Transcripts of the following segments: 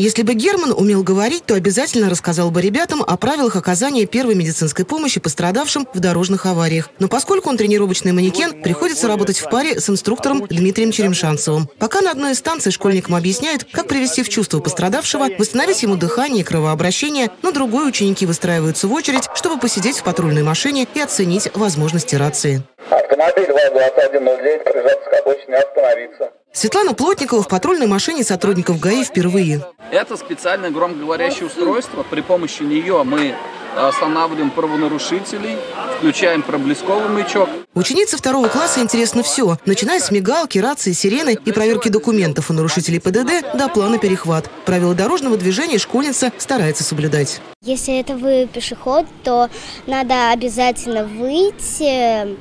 Если бы Герман умел говорить, то обязательно рассказал бы ребятам о правилах оказания первой медицинской помощи пострадавшим в дорожных авариях. Но поскольку он тренировочный манекен, приходится работать в паре с инструктором Дмитрием Черемшанцевым. Пока на одной из станций школьникам объясняют, как привести в чувство пострадавшего, восстановить ему дыхание и кровообращение, но другой ученики выстраиваются в очередь, чтобы посидеть в патрульной машине и оценить возможности рации. Автомобиль ВАЗ-2109 прижаться к обочине остановиться. Светлана Плотникова в патрульной машине сотрудников ГАИ впервые. Это специальное громкоговорящее устройство. При помощи нее мы останавливаем правонарушителей, включаем проблесковый маячок. Ученице второго класса интересно все, начиная с мигалки, рации, сирены и проверки документов у нарушителей ПДД до плана перехват. Правила дорожного движения школьница старается соблюдать. Если это вы пешеход, то надо обязательно выйти,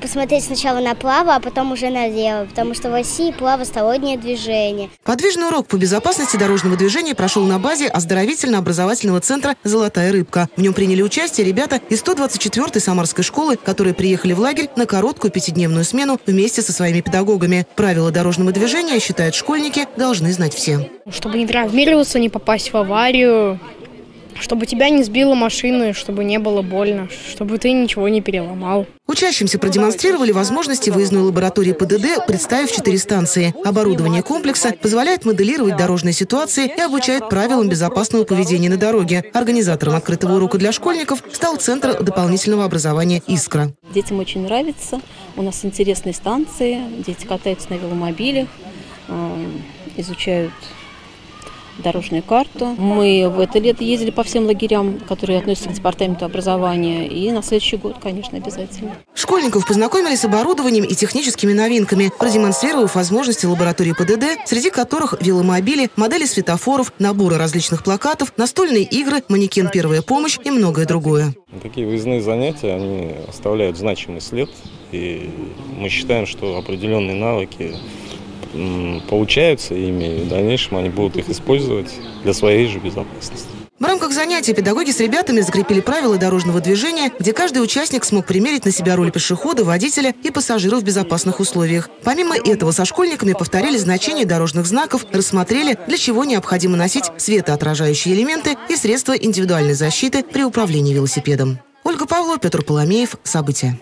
посмотреть сначала направо, а потом уже налево, потому что в России плавостороннее движение. Подвижный урок по безопасности дорожного движения прошел на базе оздоровительно-образовательного центра «Золотая рыбка». В нем приняли участие ребята из 124-й Самарской школы, которые приехали в лагерь на короткую пятидневную смену вместе со своими педагогами. Правила дорожного движения, считают школьники, должны знать все. Чтобы не травмироваться, не попасть в аварию, чтобы тебя не сбила машина, чтобы не было больно, чтобы ты ничего не переломал. Учащимся продемонстрировали возможности выездной лаборатории ПДД, представив четыре станции. Оборудование комплекса позволяет моделировать дорожные ситуации и обучает правилам безопасного поведения на дороге. Организатором открытого урока для школьников стал Центр дополнительного образования «Искра». Детям очень нравится. У нас интересные станции, дети катаются на веломобилях, э, изучают дорожную карту. Мы в это лето ездили по всем лагерям, которые относятся к департаменту образования, и на следующий год, конечно, обязательно. Школьников познакомили с оборудованием и техническими новинками, продемонстрировав возможности лаборатории ПДД, среди которых веломобили, модели светофоров, наборы различных плакатов, настольные игры, манекен «Первая помощь» и многое другое. Такие выездные занятия, они оставляют значимый след, и мы считаем, что определенные навыки получаются ими, и в дальнейшем они будут их использовать для своей же безопасности. В рамках занятий педагоги с ребятами закрепили правила дорожного движения, где каждый участник смог примерить на себя роль пешехода, водителя и пассажира в безопасных условиях. Помимо этого, со школьниками повторили значение дорожных знаков, рассмотрели, для чего необходимо носить светоотражающие элементы и средства индивидуальной защиты при управлении велосипедом. Ольга Павлова, Петр Поломеев. События.